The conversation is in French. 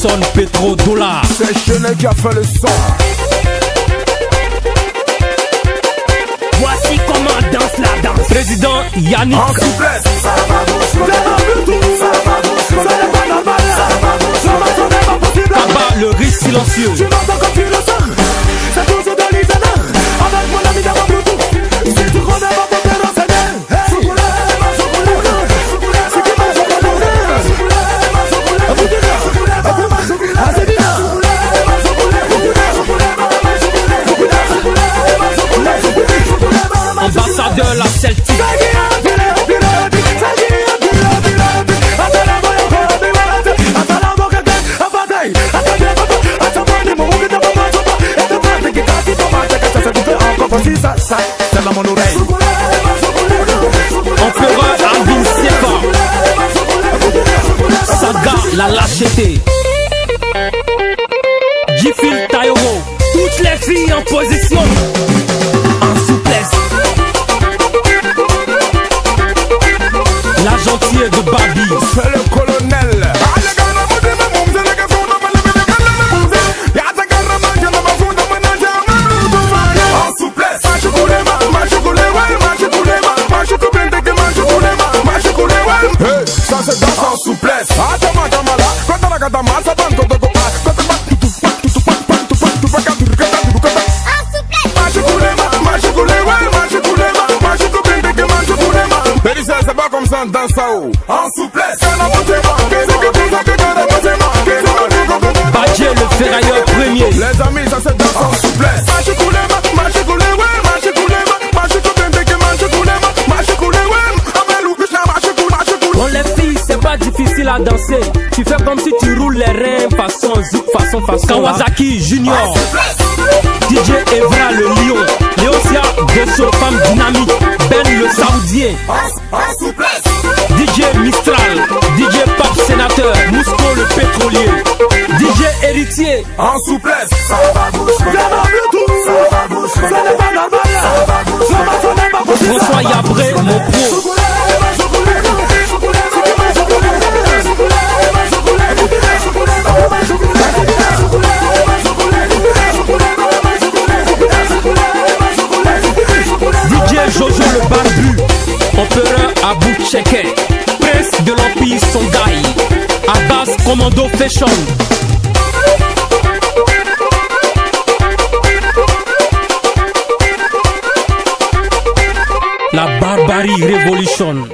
Nelson Petro Dollar. C'est Chenet qui a fait le son. Voici comment danse la danse. Président Yannick. En souplesse, ça va doucement. Ça va doucement. Ça va doucement. Tabac, le riche silencieux. Tu m'entends quand tu le Saga la lâcheté. Gifil Tayoro. Toutes les filles en position. La gentille c'est pas comme pas à danser. Tu fais comme si tu roules les reins façon zouk, façon façon. Kawasaki Junior. DJ Evra le lion. Léosia Gosso, femme dynamique. Ben le saoudien. En souplesse DJ Mistral. DJ Pop Sénateur. Mousco le pétrolier. DJ Héritier. En souplesse Ça va doucement Ça va doucement Ça va doucement François Yabré, mon pro. Tcheke. Prince de l'Empire Songhai. Abbas Commando Fashion. La barbarie révolution.